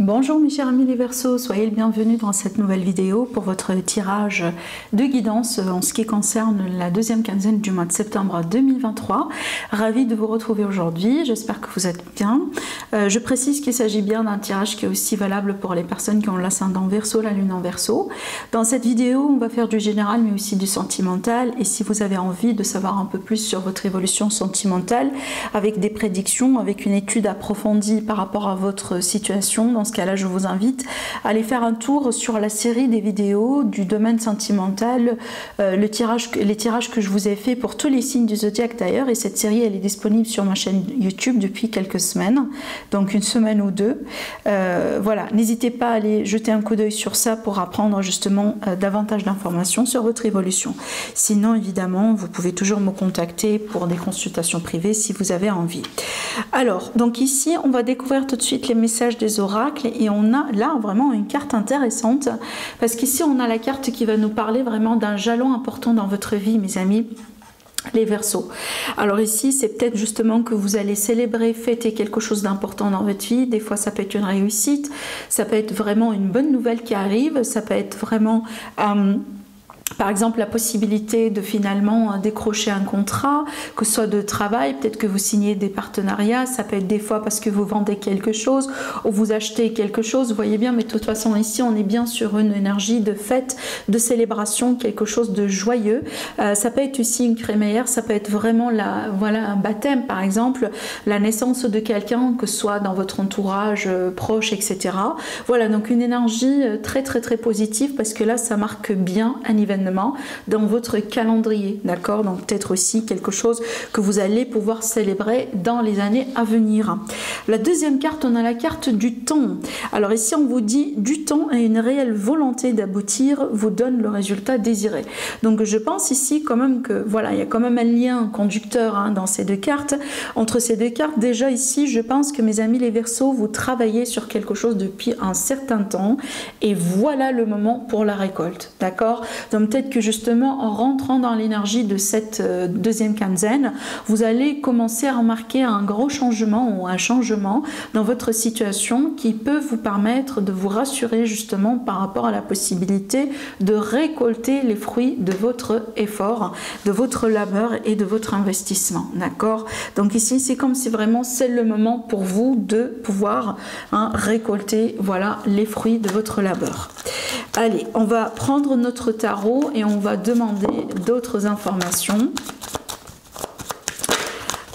Bonjour mes chers amis les Verseaux, soyez le bienvenu dans cette nouvelle vidéo pour votre tirage de guidance en ce qui concerne la deuxième quinzaine du mois de septembre 2023. Ravi de vous retrouver aujourd'hui, j'espère que vous êtes bien. Euh, je précise qu'il s'agit bien d'un tirage qui est aussi valable pour les personnes qui ont l'ascendant Verseau, la lune en Verseau. Dans cette vidéo, on va faire du général mais aussi du sentimental et si vous avez envie de savoir un peu plus sur votre évolution sentimentale avec des prédictions, avec une étude approfondie par rapport à votre situation dans ce cas-là, je vous invite à aller faire un tour sur la série des vidéos du domaine sentimental, euh, le tirage, les tirages que je vous ai fait pour tous les signes du zodiaque d'ailleurs. Et cette série, elle est disponible sur ma chaîne YouTube depuis quelques semaines, donc une semaine ou deux. Euh, voilà, n'hésitez pas à aller jeter un coup d'œil sur ça pour apprendre justement euh, davantage d'informations sur votre évolution. Sinon, évidemment, vous pouvez toujours me contacter pour des consultations privées si vous avez envie. Alors, donc ici, on va découvrir tout de suite les messages des oracles et on a là vraiment une carte intéressante parce qu'ici on a la carte qui va nous parler vraiment d'un jalon important dans votre vie mes amis les versos. Alors ici, c'est peut-être justement que vous allez célébrer, fêter quelque chose d'important dans votre vie. Des fois, ça peut être une réussite, ça peut être vraiment une bonne nouvelle qui arrive, ça peut être vraiment... Euh, par exemple la possibilité de finalement euh, décrocher un contrat, que ce soit de travail, peut-être que vous signez des partenariats, ça peut être des fois parce que vous vendez quelque chose ou vous achetez quelque chose, vous voyez bien, mais de toute façon ici on est bien sur une énergie de fête, de célébration, quelque chose de joyeux. Euh, ça peut être aussi une crémaillère, ça peut être vraiment la, voilà, un baptême par exemple, la naissance de quelqu'un, que ce soit dans votre entourage euh, proche, etc. Voilà, donc une énergie très très très positive parce que là ça marque bien un événement dans votre calendrier, d'accord? Donc peut-être aussi quelque chose que vous allez pouvoir célébrer dans les années à venir. La deuxième carte, on a la carte du temps. Alors ici, on vous dit du temps et une réelle volonté d'aboutir vous donne le résultat désiré. Donc je pense ici quand même que voilà, il y a quand même un lien conducteur hein, dans ces deux cartes. Entre ces deux cartes, déjà ici, je pense que mes amis les Verseaux, vous travaillez sur quelque chose depuis un certain temps et voilà le moment pour la récolte, d'accord? Donc que justement en rentrant dans l'énergie de cette euh, deuxième quinzaine, vous allez commencer à remarquer un gros changement ou un changement dans votre situation qui peut vous permettre de vous rassurer justement par rapport à la possibilité de récolter les fruits de votre effort, de votre labeur et de votre investissement. D'accord? Donc ici, c'est comme si vraiment c'est le moment pour vous de pouvoir hein, récolter voilà les fruits de votre labeur. Allez, on va prendre notre tarot et on va demander d'autres informations.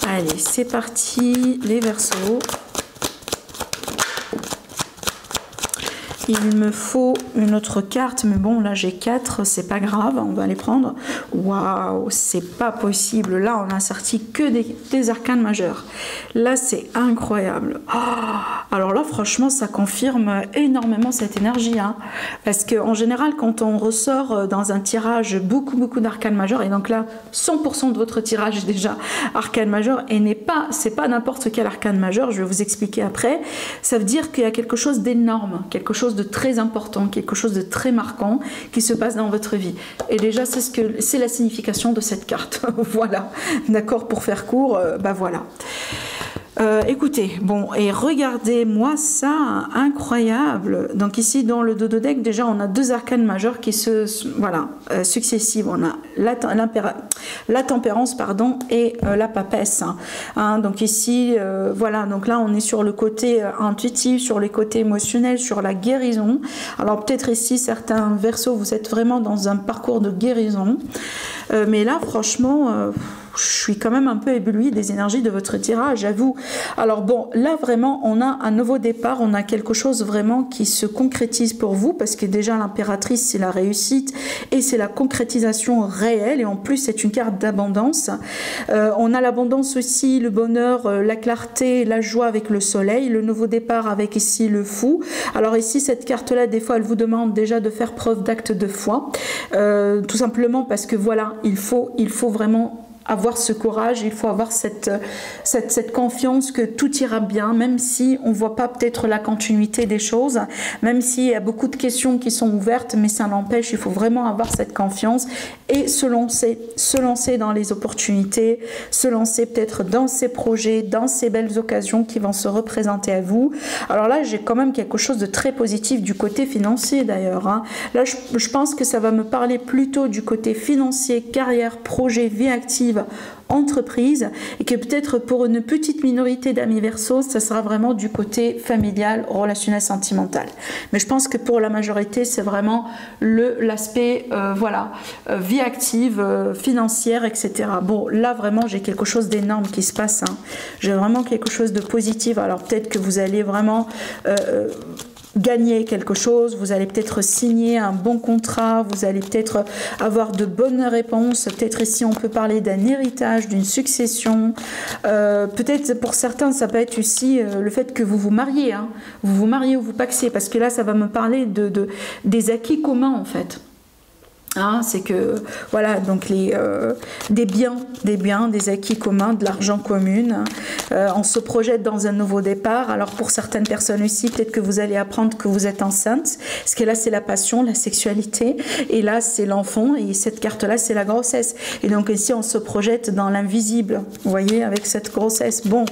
Allez, c'est parti, les versos. Il me faut une autre carte, mais bon, là j'ai quatre, c'est pas grave, on va les prendre. Waouh, c'est pas possible. Là, on a sorti que des, arcanes majeurs. Là, c'est incroyable. Ah, alors là, franchement, ça confirme énormément cette énergie. Hein. parce qu'en général, quand on ressort dans un tirage beaucoup, beaucoup d'arcanes majeurs, et donc là, 100% de votre tirage est déjà arcane majeur, et n'est pas, c'est pas n'importe quel arcane majeur, je vais vous expliquer après. Ça veut dire qu'il y a quelque chose d'énorme, quelque chose de très important, quelque chose de très marquant qui se passe dans votre vie. Et déjà, c'est ce que c'est la signification de cette carte. voilà, d'accord, pour faire court, euh, bah voilà. Euh, écoutez, bon, et regardez-moi ça, incroyable. Donc ici, dans le dodo deck, déjà, on a deux arcanes majeures qui se, voilà, euh, successives. On a la, la tempérance, pardon, et euh, la papesse. Hein. Hein, donc ici, voilà, donc là, on est sur le côté intuitif, sur les côtés émotionnels, sur la guérison. Alors peut-être ici, certains versos, vous êtes vraiment dans un parcours de guérison. mais là, franchement je suis quand même un peu éblouie des énergies de votre tirage, j'avoue. Alors bon, là vraiment, on a un nouveau départ, on a quelque chose vraiment qui se concrétise pour vous, parce que déjà l'impératrice, c'est la réussite et c'est la concrétisation réelle, et en plus, c'est une carte d'abondance. Euh, on a l'abondance aussi, le bonheur, euh, la clarté, la joie avec le soleil, le nouveau départ avec ici le fou. Alors ici, cette carte-là, des fois, elle vous demande déjà de faire preuve d'acte de foi, euh, tout simplement parce que voilà, il faut, il faut vraiment avoir ce courage, il faut avoir cette, cette, confiance que tout ira bien, même si on ne voit pas peut-être la continuité des choses, même s'il y a beaucoup de questions qui sont ouvertes, mais ça n'empêche, il faut vraiment avoir cette confiance et se lancer, se lancer dans les opportunités, se lancer peut-être dans ces projets, dans ces belles occasions qui vont se représenter à vous. Alors là, j'ai quand même quelque chose de très positif du côté financier d'ailleurs. Hein. Là, je pense que ça va me parler plutôt du côté financier, carrière, projet, vie active, entreprise et que peut-être pour une petite minorité d'amis verso, ça sera vraiment du côté familial, relationnel, sentimental. Mais je pense que pour la majorité, c'est vraiment l'aspect euh, voilà euh, vie active, euh, financière, etc. Bon, là vraiment, j'ai quelque chose d'énorme qui se passe. Hein. J'ai vraiment quelque chose de positif. Alors peut-être que vous allez vraiment gagner quelque chose, vous allez peut-être signer un bon contrat, vous allez peut-être avoir de bonnes réponses, peut-être ici on peut parler d'un héritage, d'une succession, euh, peut-être pour certains ça peut être aussi euh, le fait que vous vous mariez, hein. vous vous mariez ou vous paxez, parce que là ça va me parler de des acquis communs en fait. Hein, c'est que voilà donc les euh, des biens des biens des acquis communs de l'argent commun euh, on se projette dans un nouveau départ. Alors pour certaines personnes aussi peut-être que vous allez apprendre que vous êtes enceinte parce que là c'est la passion la sexualité et là c'est l'enfant et cette carte là c'est la grossesse. Et donc ici on se projette dans l'invisible vous voyez avec cette grossesse. Bon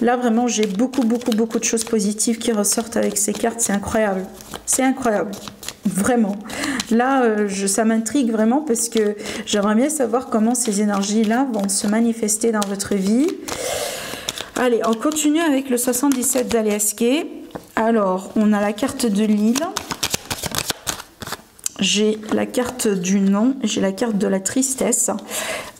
là vraiment j'ai beaucoup beaucoup beaucoup de choses positives qui ressortent avec ces cartes c'est incroyable c'est incroyable Vraiment. Là, euh, ça m'intrigue vraiment parce que j'aimerais bien savoir comment ces énergies-là vont se manifester dans votre vie. Allez, on continue avec le 77 d'Aliasquet. Alors, on a la carte de l'île j'ai la carte du nom, j'ai la carte de la tristesse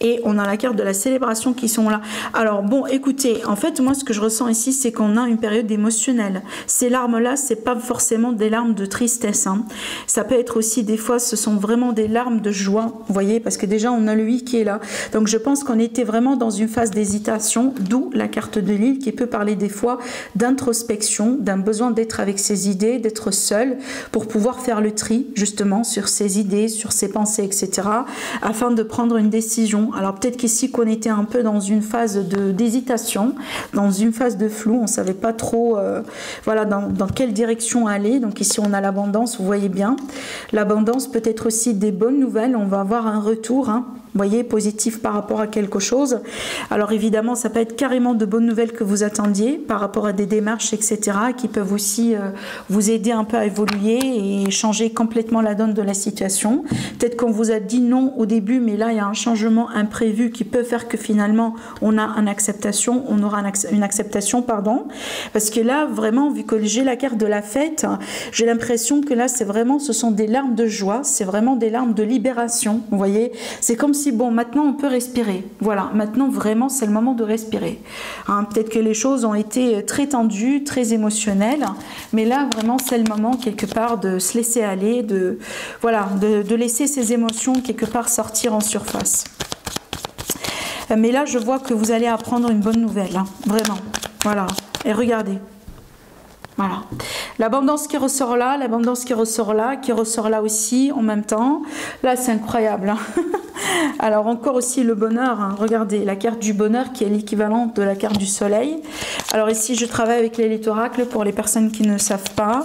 et on a la carte de la célébration qui sont là. Alors bon, écoutez, en fait, moi ce que je ressens ici, c'est qu'on a une période émotionnelle. Ces larmes-là, c'est pas forcément des larmes de tristesse. Hein. Ça peut être aussi des fois, ce sont vraiment des larmes de joie, vous voyez, parce que déjà on a lui qui est là. Donc je pense qu'on était vraiment dans une phase d'hésitation, d'où la carte de l'île qui peut parler des fois d'introspection, d'un besoin d'être avec ses idées, d'être seul pour pouvoir faire le tri justement sur ses idées, sur ses pensées, etc., afin de prendre une décision. Alors peut-être qu'ici qu'on était un peu dans une phase d'hésitation, dans une phase de flou, on ne savait pas trop euh, voilà, dans, quelle direction aller. Donc ici on a l'abondance, vous voyez bien. L'abondance peut être aussi des bonnes nouvelles, on va avoir un retour. Hein voyez, positif par rapport à quelque chose. Alors évidemment, ça peut être carrément de bonnes nouvelles que vous attendiez par rapport à des démarches, etc., qui peuvent aussi euh, vous aider un peu à évoluer et changer complètement la donne de la situation. Peut-être qu'on vous a dit non au début, mais là, il y a un changement imprévu qui peut faire que finalement, on a une acceptation, on aura une acceptation, pardon. Parce que là, vraiment, vu que j'ai la carte de la fête, j'ai l'impression que là, c'est vraiment, ce sont des larmes de joie, c'est vraiment des larmes de libération. Vous voyez, c'est comme si, bon, maintenant on peut respirer. Voilà, maintenant vraiment c'est le moment de respirer. Hein, peut-être que les choses ont été très tendues, très émotionnelles, mais là vraiment c'est le moment quelque part de se laisser aller, de, voilà, de, laisser ces émotions quelque part sortir en surface. Mais là, je vois que vous allez apprendre une bonne nouvelle, hein, vraiment. Voilà. Et regardez, voilà. L'abondance qui ressort là, l'abondance qui ressort là, qui ressort là aussi en même temps. Là, c'est incroyable. Hein. Alors encore aussi le bonheur. Hein. Regardez, la carte du bonheur qui est l'équivalent de la carte du soleil. Alors ici, je travaille avec l'élite oracle pour les personnes qui ne savent pas,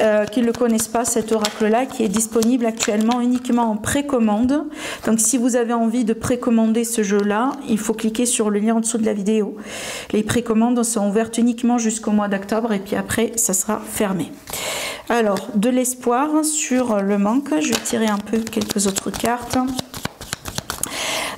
euh, qui ne le connaissent pas, cet oracle-là qui est disponible actuellement uniquement en précommande. Donc si vous avez envie de précommander ce jeu-là, il faut cliquer sur le lien en dessous de la vidéo. Les précommandes sont ouvertes uniquement jusqu'au mois d'octobre et puis après, ça sera fermé. Alors, de l'espoir sur le manque. Je vais tirer un peu quelques autres cartes.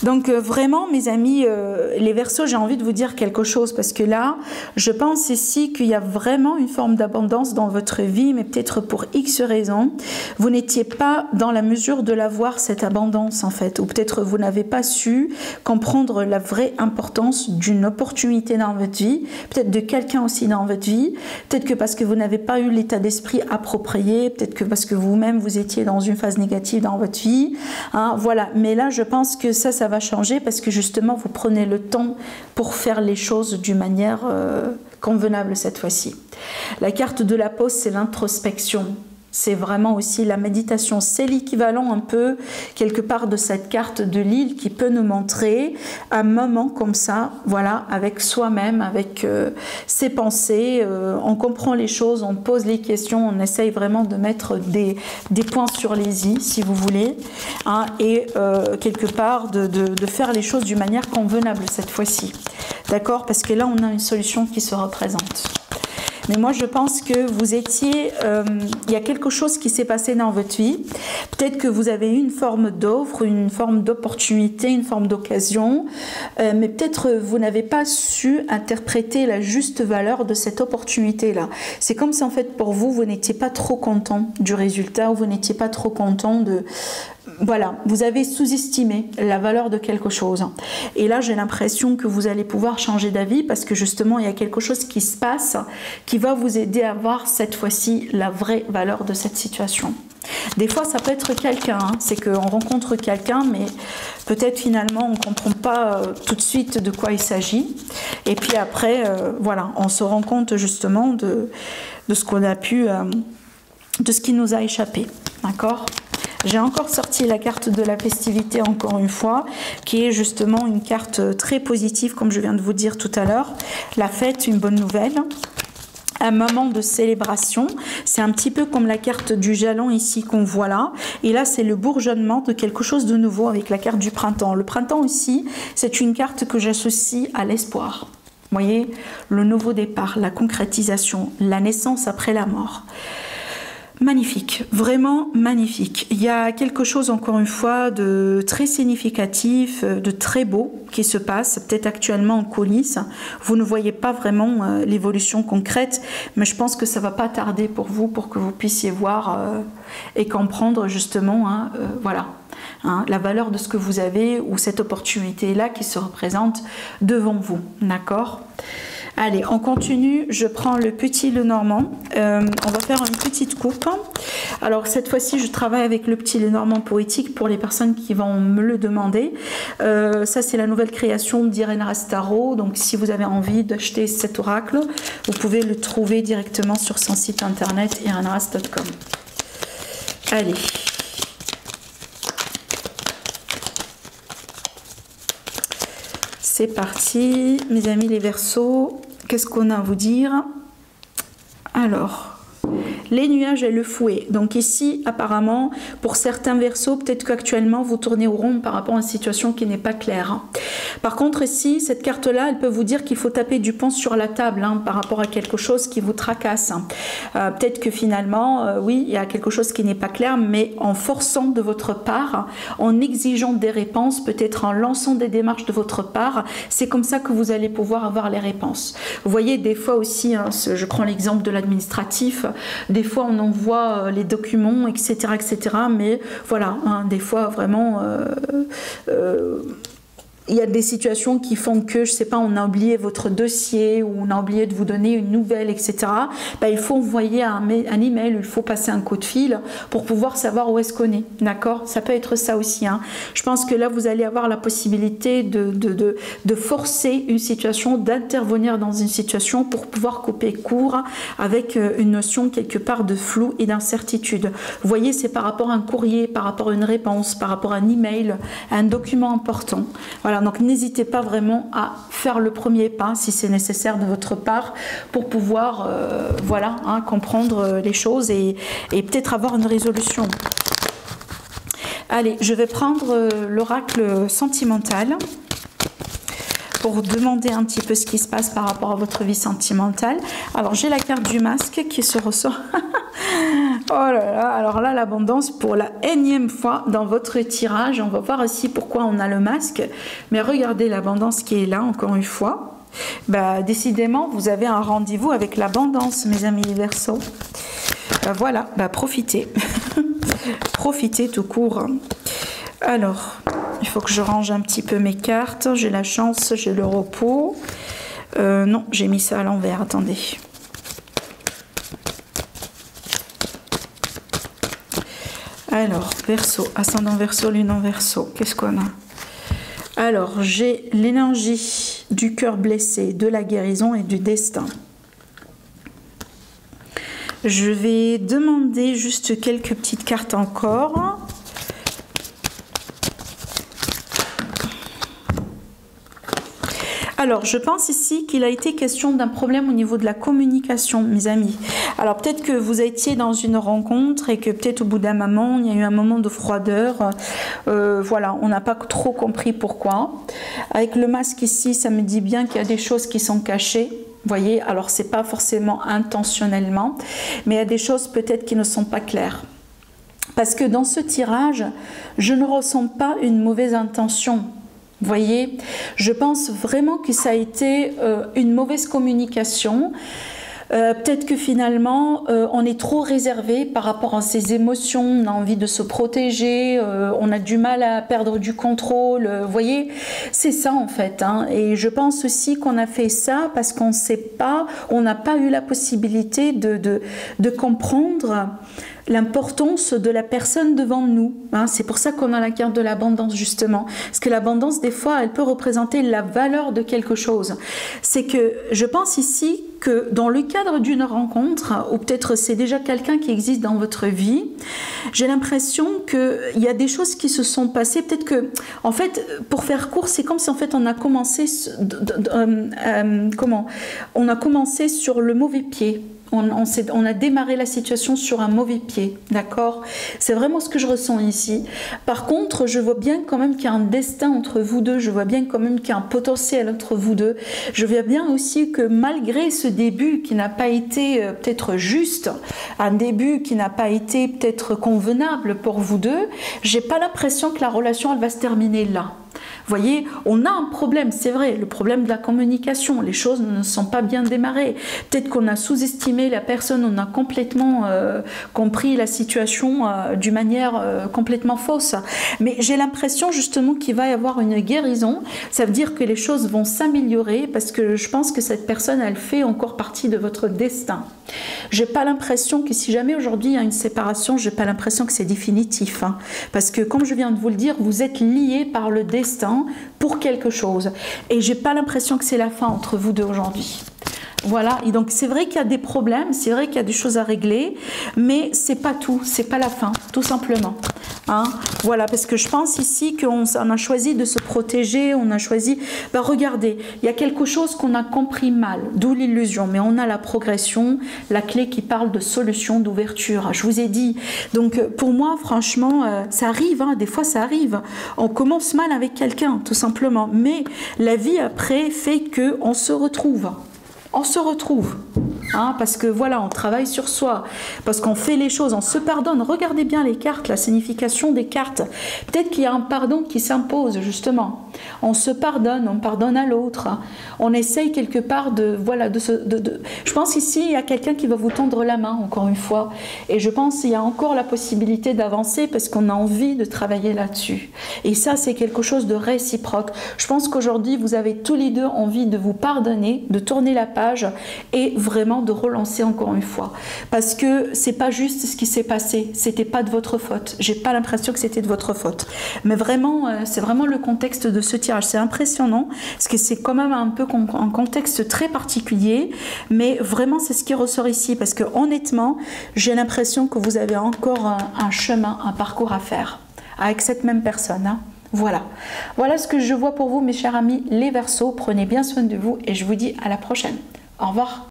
Donc euh, vraiment, mes amis, euh, les versos, j'ai envie de vous dire quelque chose parce que là, je pense ici qu'il y a vraiment une forme d'abondance dans votre vie, mais peut-être pour X raisons, vous n'étiez pas dans la mesure de l'avoir, cette abondance en fait, ou peut-être vous n'avez pas su comprendre la vraie importance d'une opportunité dans votre vie, peut-être de quelqu'un aussi dans votre vie, peut-être que parce que vous n'avez pas eu l'état d'esprit approprié, peut-être que parce que vous-même vous étiez dans une phase négative dans votre vie, hein, voilà. Mais là, je pense que ça, ça va changer parce que justement, vous prenez le temps pour faire les choses d'une manière euh, convenable cette fois-ci. La carte de la pause, c'est l'introspection. C'est vraiment aussi la méditation. C'est l'équivalent un peu quelque part de cette carte de l'île qui peut nous montrer un moment comme ça, voilà, avec soi-même, avec euh, ses pensées. Euh, on comprend les choses, on pose les questions, on essaye vraiment de mettre des, points sur les i, si vous voulez, hein, et euh, quelque part de, de, de faire les choses d'une manière convenable cette fois-ci. D'accord? Parce que là, on a une solution qui se représente. Mais moi, je pense que vous étiez, euh, il y a quelque chose qui s'est passé dans votre vie. Peut-être que vous avez eu une forme d'offre, une forme d'opportunité, une forme d'occasion, euh, mais peut-être vous n'avez pas su interpréter la juste valeur de cette opportunité-là. C'est comme si en fait pour vous, vous n'étiez pas trop content du résultat ou vous n'étiez pas trop content de, voilà, vous avez sous-estimé la valeur de quelque chose. Et là, j'ai l'impression que vous allez pouvoir changer d'avis parce que justement, il y a quelque chose qui se passe qui va vous aider à voir cette fois-ci la vraie valeur de cette situation. Des fois, ça peut être quelqu'un, hein. c'est qu'on rencontre quelqu'un, mais peut-être finalement, on ne comprend pas euh, tout de suite de quoi il s'agit. Et puis après, euh, voilà, on se rend compte justement de, ce qu'on a pu, euh, de ce qui nous a échappé. D'accord? J'ai encore sorti la carte de la festivité encore une fois, qui est justement une carte très positive, comme je viens de vous dire tout à l'heure. La fête, une bonne nouvelle un moment de célébration. C'est un petit peu comme la carte du jalon ici qu'on voit là. Et là, c'est le bourgeonnement de quelque chose de nouveau avec la carte du printemps. Le printemps aussi, c'est une carte que j'associe à l'espoir. Vous voyez, le nouveau départ, la concrétisation, la naissance après la mort. Magnifique, vraiment magnifique. Il y a quelque chose encore une fois de très significatif, de très beau qui se passe, peut-être actuellement en coulisses. Vous ne voyez pas vraiment euh, l'évolution concrète, mais je pense que ça va pas tarder pour vous pour que vous puissiez voir euh, et comprendre justement, hein, euh, voilà, hein, la valeur de ce que vous avez ou cette opportunité-là qui se représente devant vous. D'accord? Allez, on continue. Je prends le petit le normand. Euh, on va faire une petite coupe. Alors cette fois-ci, je travaille avec le petit le normand poétique pour les personnes qui vont me le demander. Euh, ça, c'est la nouvelle création d'Irene Rastaro. Donc si vous avez envie d'acheter cet oracle, vous pouvez le trouver directement sur son site internet irenerast.com. Allez. C'est parti, mes amis les versos. Qu'est-ce qu'on a à vous dire Alors, les nuages et le fouet. Donc ici, apparemment, pour certains versos, peut-être qu'actuellement, vous tournez au rond par rapport à une situation qui n'est pas claire. Par contre, ici, cette carte-là, elle peut vous dire qu'il faut taper du pont sur la table hein, par rapport à quelque chose qui vous tracasse. Euh, peut-être que finalement, euh, oui, il y a quelque chose qui n'est pas clair, mais en forçant de votre part, en exigeant des réponses, peut-être en lançant des démarches de votre part, c'est comme ça que vous allez pouvoir avoir les réponses. Vous voyez, des fois aussi, hein, je prends l'exemple de l'administratif, des fois, on envoie euh, les documents, etc., etc. Mais voilà, hein, des fois, vraiment, il y a des situations qui font que, je sais pas, on a oublié votre dossier ou on a oublié de vous donner une nouvelle, etc. Ben, il faut envoyer un, un, email, il faut passer un coup de fil pour pouvoir savoir où est-ce qu'on est. D'accord? Ça peut être ça aussi. Hein. Je pense que là, vous allez avoir la possibilité de, de, de, de forcer une situation, d'intervenir dans une situation pour pouvoir couper court avec euh, une notion quelque part de flou et d'incertitude. Vous voyez, c'est par rapport à un courrier, par rapport à une réponse, par rapport à un email, à un document important. Voilà donc n'hésitez pas vraiment à faire le premier pas si c'est nécessaire de votre part pour pouvoir euh, voilà, hein, comprendre euh, les choses et, peut-être avoir une résolution. Allez, je vais prendre euh, l'oracle sentimental pour demander un petit peu ce qui se passe par rapport à votre vie sentimentale. Alors j'ai la carte du masque qui se ressort. oh là là, alors là l'abondance pour la énième fois dans votre tirage. On va voir aussi pourquoi on a le masque. Mais regardez l'abondance qui est là encore une fois. Bah, décidément, vous avez un rendez-vous avec l'abondance, mes amis Verseau. Bah, voilà, bah, profitez. profitez tout court. Alors, il faut que je range un petit peu mes cartes. J'ai la chance, j'ai le repos. Euh, non, j'ai mis ça à l'envers. Attendez. Alors, verso, ascendant verso, lune en verso. Qu'est-ce qu'on a? Alors, j'ai l'énergie du cœur blessé, de la guérison et du destin. Je vais demander juste quelques petites cartes encore. Alors, je pense ici qu'il a été question d'un problème au niveau de la communication, mes amis. Alors, peut-être que vous étiez dans une rencontre et que peut-être au bout d'un moment, il y a eu un moment de froideur. Euh, voilà, on n'a pas trop compris pourquoi. Avec le masque ici, ça me dit bien qu'il y a des choses qui sont cachées. Voyez, alors c'est pas forcément intentionnellement, mais il y a des choses peut-être qui ne sont pas claires. Parce que dans ce tirage, je ne ressens pas une mauvaise intention voyez, je pense vraiment que ça a été euh, une mauvaise communication. Euh, peut-être que finalement, euh, on est trop réservé par rapport à ses émotions, on a envie de se protéger, on a du mal à perdre du contrôle. Vous voyez, c'est ça en fait. Hein. Et je pense aussi qu'on a fait ça parce qu'on ne sait pas, on n'a pas eu la possibilité de comprendre l'importance de la personne devant nous. Hein. c'est pour ça qu'on a la carte de l'abondance justement. Parce que l'abondance, des fois, elle peut représenter la valeur de quelque chose. C'est que je pense ici dans le cadre d'une rencontre, ou peut-être c'est déjà quelqu'un qui existe dans votre vie, j'ai l'impression qu'il y a des choses qui se sont passées. Peut-être que, en fait, pour faire court, c'est comme si en fait on a commencé, euh, euh, comment On a commencé sur le mauvais pied on, a démarré la situation sur un mauvais pied, d'accord? C'est vraiment ce que je ressens ici. Par contre, je vois bien quand même qu'il y a un destin entre vous deux, je vois bien quand même qu'il y a un potentiel entre vous deux. Je vois bien aussi que malgré ce début qui n'a pas été euh, peut-être juste, un début qui n'a pas été peut-être convenable pour vous deux, j'ai pas l'impression que la relation elle va se terminer là voyez, on a un problème, c'est vrai, le problème de la communication. Les choses ne sont pas bien démarrées. Peut-être qu'on a sous-estimé la personne, on a complètement euh, compris la situation euh, d'une manière euh, complètement fausse. Mais j'ai l'impression justement qu'il va y avoir une guérison. Ça veut dire que les choses vont s'améliorer parce que je pense que cette personne, elle fait encore partie de votre destin. J'ai pas l'impression que si jamais aujourd'hui il y a une séparation, j'ai pas l'impression que c'est définitif. Hein. Parce que comme je viens de vous le dire, vous êtes liés par le destin pour quelque chose. Et j'ai pas l'impression que c'est la fin entre vous deux aujourd'hui. Voilà, et donc c'est vrai qu'il y a des problèmes, c'est vrai qu'il y a des choses à régler, mais c'est pas tout, c'est pas la fin, tout simplement. Hein voilà, parce que je pense ici qu'on a choisi de se protéger, on a choisi. Bah, regardez, il y a quelque chose qu'on a compris mal, d'où l'illusion, mais on a la progression, la clé qui parle de solution, d'ouverture. Je vous ai dit. Donc pour moi, franchement, euh, ça arrive, hein, des fois ça arrive. On commence mal avec quelqu'un, tout simplement, mais la vie après fait que on se retrouve on se retrouve. Hein, parce que voilà, on travaille sur soi, parce qu'on fait les choses, on se pardonne. Regardez bien les cartes, la signification des cartes. Peut-être qu'il y a un pardon qui s'impose, justement. On se pardonne, on pardonne à l'autre. On essaye quelque part de. Voilà, de, de, Je pense ici, il y a quelqu'un qui va vous tendre la main, encore une fois. Et je pense qu'il y a encore la possibilité d'avancer parce qu'on a envie de travailler là-dessus. Et ça, c'est quelque chose de réciproque. Je pense qu'aujourd'hui, vous avez tous les deux envie de vous pardonner, de tourner la page et vraiment de relancer encore une fois. Parce que c'est pas juste ce qui s'est passé, c'était pas de votre faute. J'ai pas l'impression que c'était de votre faute. Mais vraiment, euh, c'est vraiment le contexte de ce tirage. C'est impressionnant parce que c'est quand même un peu un contexte très particulier, mais vraiment c'est ce qui ressort ici parce que honnêtement, j'ai l'impression que vous avez encore un, chemin, un parcours à faire avec cette même personne. Hein. Voilà. Voilà ce que je vois pour vous, mes chers amis, les Verseaux. Prenez bien soin de vous et je vous dis à la prochaine. Au revoir.